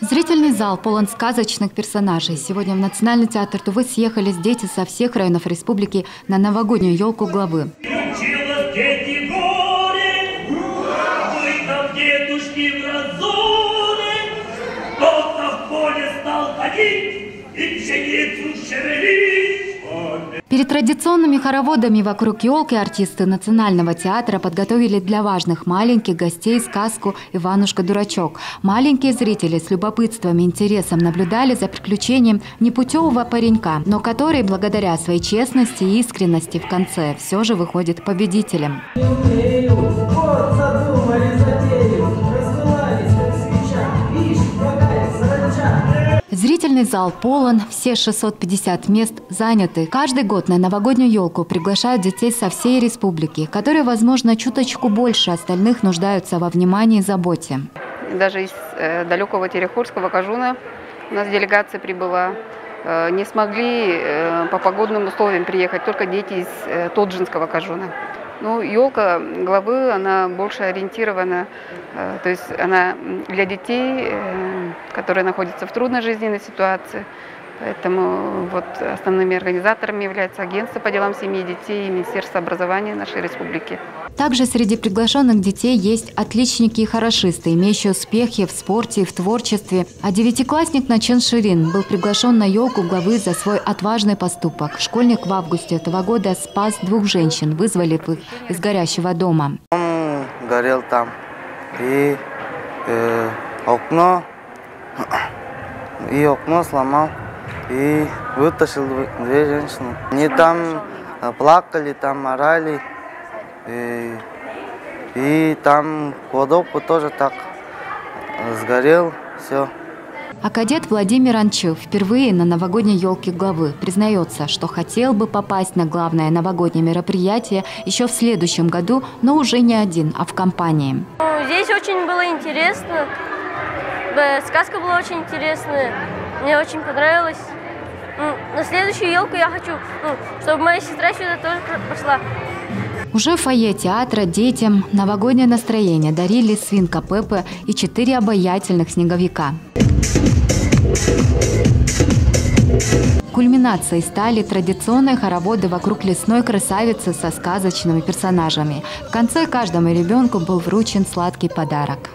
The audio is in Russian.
Зрительный зал полон сказочных персонажей. Сегодня в Национальный театр Тувы съехались дети со всех районов республики на новогоднюю елку главы. И. Перед традиционными хороводами вокруг елки артисты Национального театра подготовили для важных маленьких гостей сказку «Иванушка-дурачок». Маленькие зрители с любопытством и интересом наблюдали за приключением непутевого паренька, но который, благодаря своей честности и искренности в конце, все же выходит победителем. умею, Зрительный зал полон, все 650 мест заняты. Каждый год на новогоднюю елку приглашают детей со всей республики, которые, возможно, чуточку больше остальных нуждаются во внимании и заботе. Даже из э, далекого Терехорского Кажуна у нас делегация прибыла. Э, не смогли э, по погодным условиям приехать только дети из Тоджинского Кажуна. Ну, елка главы, она больше ориентирована, э, то есть она для детей, э, которые находятся в трудной жизненной ситуации. Поэтому вот основными организаторами являются Агентство по делам семьи и детей и Министерство образования нашей республики. Также среди приглашенных детей есть отличники и хорошисты, имеющие успехи в спорте и в творчестве. А девятиклассник Начен Ширин был приглашен на елку главы за свой отважный поступок. Школьник в августе этого года спас двух женщин, вызволив их из горящего дома. Он горел там. И э, окно, и окно сломал. И вытащил дв- две женщины. Они там э, плакали, там орали. И, и там кладовку тоже так э, сгорел. Все. А кадет Владимир Анчев впервые на новогодней елке главы признается, что хотел бы попасть на главное новогоднее мероприятие еще в следующем году, но уже не один, а в компании. Ну, Здесь очень было интересно. Сказка была очень интересная. Мне очень понравилось. На следующую елку я хочу, ну, чтобы моя сестра сюда тоже пошла. Уже в фойе театра детям новогоднее настроение дарили свинка Пеппа и четыре обаятельных снеговика. Кульминацией стали традиционные хороводы вокруг лесной красавицы со сказочными персонажами. В конце каждому ребенку был вручен сладкий подарок.